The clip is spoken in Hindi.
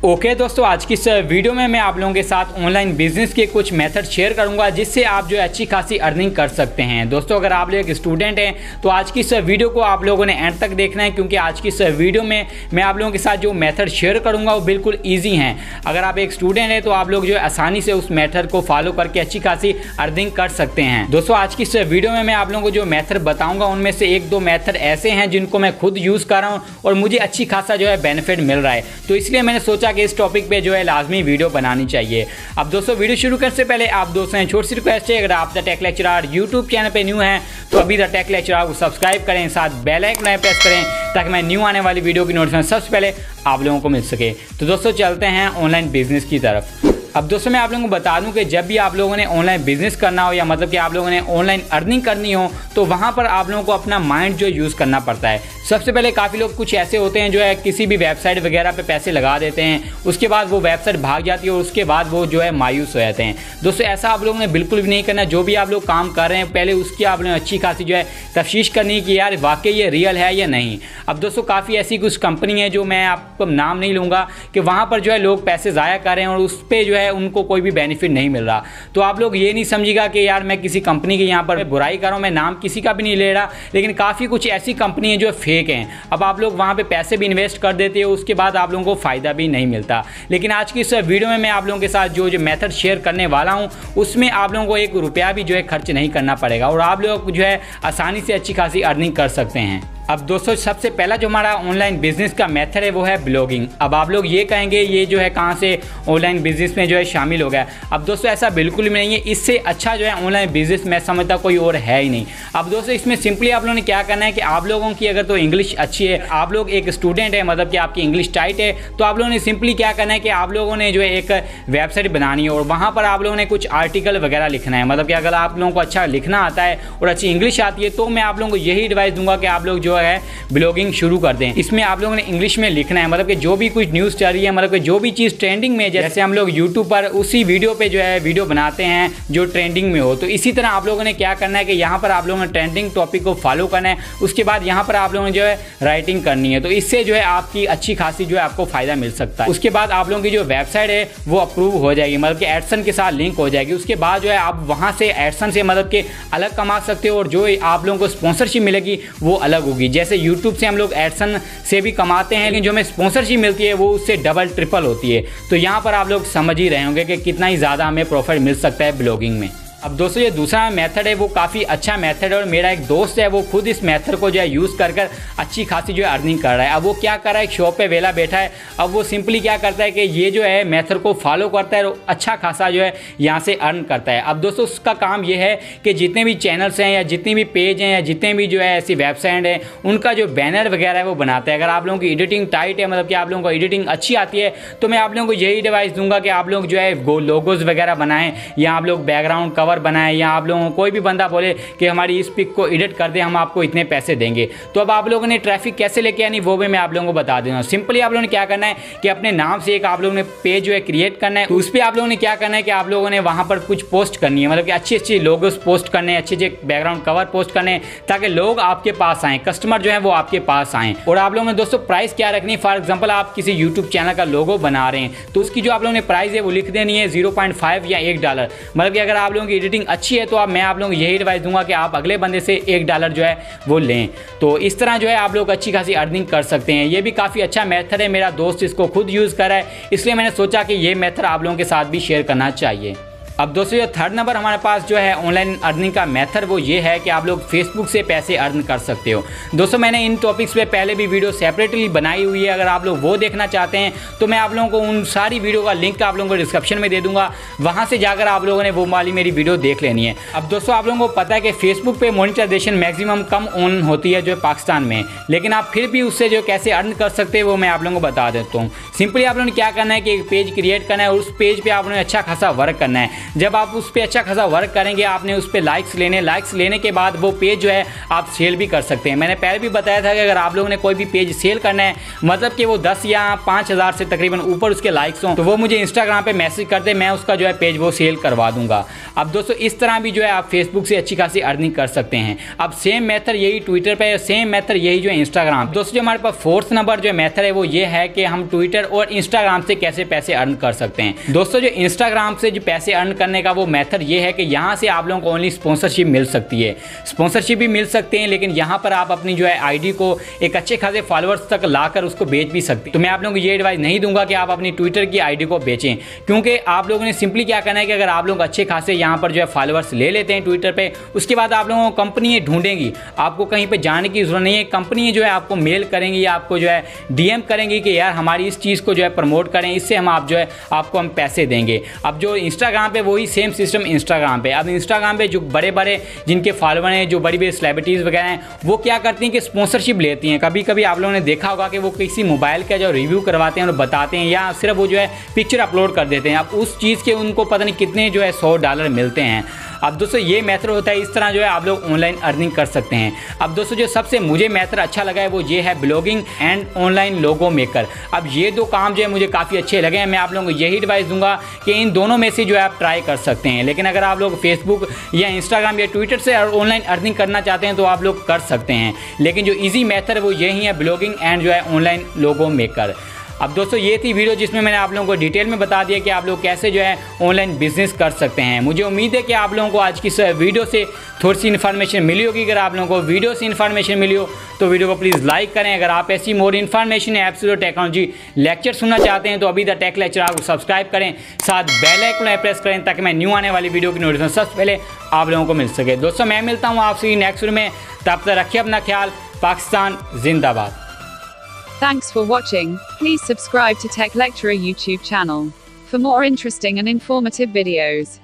ओके okay, दोस्तों आज की इस वीडियो में मैं आप लोगों के साथ ऑनलाइन बिज़नेस के कुछ मेथड शेयर करूँगा जिससे आप जो अच्छी खासी अर्निंग कर सकते हैं। दोस्तों अगर आप लोग एक स्टूडेंट हैं तो आज की इस वीडियो को आप लोगों ने एंड तक देखना है क्योंकि आज की इस वीडियो में मैं आप लोगों के साथ जो मेथड शेयर करूँगा वो बिल्कुल ईजी हैं। अगर आप एक स्टूडेंट हैं तो आप लोग जो आसानी से उस मेथड को फॉलो करके अच्छी खासी अर्निंग कर सकते हैं। दोस्तों आज की इस वीडियो में मैं आप लोगों को जो मैथड बताऊँगा उनमें से एक दो मैथड ऐसे हैं जिनको मैं खुद यूज़ कर रहा हूँ और मुझे अच्छी खासा जो है बेनिफिट मिल रहा है। तो इसलिए मैंने सोचा सोचा कि इस टॉपिक पे जो है लाजमी वीडियो बनानी चाहिए। अब दोस्तों वीडियो शुरू करने से पहले आप दोस्तों छोटी सी रिक्वेस्ट है, अगर आप the tech lecturer YouTube channel पे न्यू हैं तो अभी द टेक लेक्चरार को सब्सक्राइब करें, साथ बेल आइकन प्रेस करें, ताकि मैं न्यू आने वाली वीडियो की नोटिफिकेशन सबसे पहले आप लोगों को मिल सके। तो दोस्तों, चलते हैं ऑनलाइन बिज़नेस की तरफ़। अब दोस्तों, मैं आप लोगों को बता दूँ कि जब भी आप लोगों ने ऑनलाइन बिज़नेस करना हो या मतलब कि आप लोगों ने ऑनलाइन अर्निंग करनी हो तो वहाँ पर आप लोगों को अपना माइंड जो यूज़ करना पड़ता है। सबसे पहले काफ़ी लोग कुछ ऐसे होते हैं जो है, किसी भी वेबसाइट वगैरह पे पैसे लगा देते हैं, उसके बाद वो वेबसाइट भाग जाती है और उसके बाद वो जो है, मायूस हो जाते हैं। दोस्तों, ऐसा आप लोगों ने बिल्कुल भी नहीं करना। जो भी आप लोग काम कर रहे हैं, पहले उसकी आप लोगों ने अच्छी खासी जो है तफ्शीश करनी कि यार, वाकई ये रियल है या नहीं। अब दोस्तों, काफ़ी ऐसी कुछ कंपनी है जो मैं आपको नाम नहीं लूँगा कि वहाँ पर जो है, लोग पैसे ज़ाया कर रहे हैं और उस पर जो है उनको कोई भी बेनिफिट नहीं मिल रहा। तो आप लोग ये नहीं समझिएगा कि यार मैं किसी कंपनी की यहाँ पर बुराई कर रहा हूँ, मैं नाम किसी का भी नहीं ले रहा, लेकिन काफ़ी कुछ ऐसी कंपनी है जो फेक हैं। अब आप लोग वहाँ पर पैसे भी इन्वेस्ट कर देते हो, उसके बाद आप लोगों को फ़ायदा भी नहीं मिलता। लेकिन आज की इस वीडियो में मैं आप लोगों के साथ जो जो मेथड शेयर करने वाला हूँ, उसमें आप लोगों को एक रुपया भी जो है खर्च नहीं करना पड़ेगा और आप लोग जो है आसानी से अच्छी खासी अर्निंग कर सकते हैं। अब दोस्तों, सबसे पहला जो हमारा ऑनलाइन बिज़नेस का मेथड है, वो है ब्लॉगिंग अब आप लोग ये कहेंगे, ये जो है कहाँ से ऑनलाइन बिज़नेस में जो है शामिल हो गया। अब दोस्तों, ऐसा बिल्कुल भी नहीं है। इससे अच्छा जो है ऑनलाइन बिज़नेस मैं समझता कोई और है ही नहीं। अब दोस्तों, इसमें सिंपली आप लोगों ने क्या करना है कि आप लोगों की अगर तो इंग्लिश अच्छी है, आप लोग एक स्टूडेंट है मतलब कि आपकी इंग्लिश टाइट है तो आप लोगों ने सिंपली क्या करना है कि आप लोगों ने जो है एक वेबसाइट बनानी है, और वहाँ पर आप लोगों ने कुछ आर्टिकल वगैरह लिखना है। मतलब कि अगर आप लोगों को अच्छा लिखना आता है, और अच्छी इंग्लिश आती है तो मैं आप लोगों को यही एडवाइस दूँगा कि आप लोग जो है ब्लॉगिंग शुरू कर दें। इसमें आप लोगों ने इंग्लिश में लिखना है मतलब कि जो भी कुछ न्यूज़ चल रही है मतलब कि जो भी चीज़ ट्रेंडिंग में जैसे हम लोग यूट्यूब पर उसी वीडियो पर जो है वीडियो बनाते हैं, जो ट्रेंडिंग में हो। तो इसी तरह आप लोगों ने क्या करना है कि यहाँ पर आप लोगों ने ट्रेंडिंग टॉपिक को फॉलो करना है, उसके बाद यहाँ पर आप लोगों ने जो है राइटिंग करनी है। तो इससे जो है आपकी अच्छी खासी जो है आपको फ़ायदा मिल सकता है। उसके बाद आप लोगों की जो वेबसाइट है, वो अप्रूव हो जाएगी मतलब कि एडसन के साथ लिंक हो जाएगी। उसके बाद जो है आप वहाँ से एडसन से मतलब के अलग कमा सकते हो और जो आप लोगों को स्पॉन्सरशिप मिलेगी, वो अलग होगी। जैसे यूट्यूब से हम लोग एडसन से भी कमाते हैं लेकिन जो हमें स्पॉन्सरशिप मिलती है, वो उससे डबल ट्रिपल होती है। तो यहाँ पर आप लोग समझ ही रहे होंगे कि कितना ही ज़्यादा हमें प्रॉफिट मिल सकता है ब्लॉगिंग में। अब दोस्तों, ये दूसरा मेथड है, वो काफ़ी अच्छा मेथड है और मेरा एक दोस्त है, वो खुद इस मेथड को जो है यूज़ कर कर अच्छी खासी जो है अर्निंग कर रहा है। अब वो क्या कर रहा है? शॉप पे वेला बैठा है। अब वो सिंपली क्या करता है कि ये जो है मेथड को फॉलो करता है और अच्छा खासा जो है यहाँ से अर्न करता है। अब दोस्तों, उसका काम ये है कि जितने भी चैनल्स हैं या जितने भी पेज हैं या जितने भी जो है ऐसी वेबसाइट हैं, उनका जो बैनर वगैरह है वो बनाता है। अगर आप लोगों की एडिटिंग टाइट है मतलब कि आप लोगों को एडिटिंग अच्छी आती है तो मैं आप लोगों को यही डिवाइस दूँगा कि आप लोग जो है लोगोज वगैरह बनाएँ या आप लोग बैकग्राउंड कवर बनाएँ या आप लोगों को कोई भी बंदा बोले कि हमारी इस पिक को एडिट कर दे हम आपको इतने पैसे देंगे तो अब आप लोगों ने ट्रैफ़िक कैसे लेके आनी वो भी मैं आप लोगों को बता दूँगा सिंपली आप लोगों ने क्या करना है कि अपने नाम से एक आप लोगों ने पेज जो है क्रिएट करना है तो उस पर आप लोगों ने क्या करना है कि आप लोगों ने वहाँ पर कुछ पोस्ट करनी है मतलब कि अच्छी अच्छी लोगोस पोस्ट करने अच्छे अच्छे बैकग्राउंड कवर पोस्ट करने ताकि लोग आपके पास आएँ कस्टमर जो है वो आपके पास आएँ और आप लोगों ने दोस्तों प्राइस क्या रखनी है फॉर एग्ज़ाम्पल आप किसी यूट्यूब चैनल का लोगो बना रहे हैं तो उसकी जो आप लोगों ने प्राइस है वो लिख देनी है ज़ीरो पॉइंट फाइव या एक डॉलर मतलब कि अगर आप लोगों की एडिटिंग अच्छी है तो आप, मैं आप लोगों को यही एडवाइस दूँगा कि आप अगले बंदे से एक डॉलर जो है वो लें। तो इस तरह जो है आप लोग अच्छी खासी अर्निंग कर सकते हैं। ये भी काफ़ी अच्छा मेथड है, मेरा दोस्त इसको खुद यूज़ करा है, इसलिए मैंने सोचा कि ये मेथड आप लोगों के साथ भी शेयर करना चाहिए। अब दोस्तों, ये थर्ड नंबर हमारे पास जो है ऑनलाइन अर्निंग का मेथड वो ये है कि आप लोग फेसबुक से पैसे अर्न कर सकते हो। दोस्तों, मैंने इन टॉपिक्स पे पहले भी वीडियो सेपरेटली बनाई हुई है। अगर आप लोग वो देखना चाहते हैं तो मैं आप लोगों को उन सारी वीडियो का लिंक आप लोगों को डिस्क्रिप्शन में दे दूँगा। वहाँ से जाकर आप लोगों ने वो वाली मेरी वीडियो देख लेनी है। अब दोस्तों, आप लोगों को पता है कि फेसबुक पर मोनिटाइजेशन मैक्सिमम कम ऑन होती है जो पाकिस्तान में। लेकिन आप फिर भी उससे जो कैसे अर्न कर सकते हैं, वो मैं आप लोगों को बता देता हूँ। सिंपली आप लोगों ने क्या करना है कि एक पेज क्रिएट करना है उस पेज पर आप लोगों ने अच्छा खासा वर्क करना है। जब आप उस पर अच्छा खासा वर्क करेंगे, आपने उस पर लाइक्स लेने लाइक्स लेने के बाद वो पेज जो है, आप सेल भी कर सकते हैं। मैंने पहले भी बताया था कि अगर आप लोगों ने कोई भी पेज सेल करना है मतलब कि वो दस या पाँच हज़ार से तकरीबन ऊपर उसके लाइक्स हों तो वो मुझे इंस्टाग्राम पर मैसेज करते मैं उसका जो है पेज वो सेल करवा दूँगा। अब दोस्तों, इस तरह भी जो है आप फेसबुक से अच्छी खासी अर्निंग कर सकते हैं। अब सेम मेथड यही ट्विटर पर सेम मेथड यही जो है इंस्टाग्राम दोस्तों, जो हमारे पास फोर्थ नंबर जो मेथड है, वो ये है कि हम ट्विटर और इंस्टाग्राम से कैसे पैसे अर्न कर सकते हैं। दोस्तों, जो इंस्टाग्राम से जो पैसे अर्न करने का वो मेथड ये है कि यहाँ से आप लोगों को ओनली स्पॉन्सरशिप मिल सकती है। स्पॉन्सरशिप भी मिल सकते हैं, लेकिन यहाँ पर आप अपनी जो है आईडी को एक अच्छे खासे फॉलोअर्स तक लाकर उसको बेच भी सकते तो मैं आप लोगों को ये एडवाइस नहीं दूँगा कि आप अपनी ट्विटर की आईडी को बेचें, क्योंकि आप लोगों ने सिंपली क्या करना है कि अगर आप लोग अच्छे खासे यहाँ पर जो है फॉलोअर्स ले लेते हैं ट्विटर पर उसके बाद आप लोगों को कंपनी ढूंढेंगी। आपको कहीं पर जाने की ज़रूरत नहीं है कंपनी जो है आपको मेल करेंगी, आपको जो है डीएम करेंगी कि यार हमारी इस चीज़ को जो है प्रमोट करें, इससे हम आप जो है, आपको हम पैसे देंगे। अब जो इंस्टाग्राम पे वही सेम सिस्टम इंस्टाग्राम पे। अब इंस्टाग्राम पे जो बड़े बड़े जिनके फॉलोअर हैं, जो बड़ी बड़ी सेलिब्रिटीज़ वगैरह हैं, वो क्या करती हैं कि स्पॉन्सरशिप लेती हैं। कभी कभी आप लोगों ने देखा होगा कि वो किसी मोबाइल का जो रिव्यू करवाते हैं और बताते हैं या सिर्फ़ वो जो है पिक्चर अपलोड कर देते हैं। अब उस चीज़ के उनको पता नहीं कितने जो है सौ डॉलर मिलते हैं। अब दोस्तों, ये मेथड होता है, इस तरह जो है आप लोग ऑनलाइन अर्निंग कर सकते हैं। अब दोस्तों, जो सबसे मुझे मेथड अच्छा लगा है, वो ये है blogging and online logo maker अब ये दो काम जो है मुझे काफ़ी अच्छे लगे हैं, मैं आप लोगों को यही एडवाइस दूँगा कि इन दोनों में से जो है आप ट्राई कर सकते हैं। लेकिन अगर आप लोग फेसबुक या इंस्टाग्राम या ट्विटर से ऑनलाइन अर्निंग करना चाहते हैं तो आप लोग कर सकते हैं। लेकिन जो ईजी मेथड वो यही है ब्लॉगिंग एंड जो है ऑनलाइन लोगो मेकर अब दोस्तों, ये थी वीडियो जिसमें मैंने आप लोगों को डिटेल में बता दिया कि आप लोग कैसे जो है ऑनलाइन बिज़नेस कर सकते हैं। मुझे उम्मीद है कि आप लोगों को आज की वीडियो से थोड़ी सी इन्फॉर्मेशन मिली होगी। अगर आप लोगों को वीडियो से इन्फॉर्मेशन मिली हो तो वीडियो को प्लीज़ लाइक करें। अगर आप ऐसी more information apps technology lecture सुनना चाहते हैं तो अभी द टेक लेक्चर आपको सब्सक्राइब करें। साथ बेल आइकन प्रेस करें ताकि मैं न्यू आने वाली वीडियो की नोटिफिकेशन सबसे पहले आप लोगों को मिल सके। दोस्तों, मैं मिलता हूँ आपसे नेक्स्ट वीडियो में। तब तक रखिए अपना ख्याल। पाकिस्तान जिंदाबाद। Thanks for watching. Please subscribe to Tech Lecturer YouTube channel for more interesting and informative videos.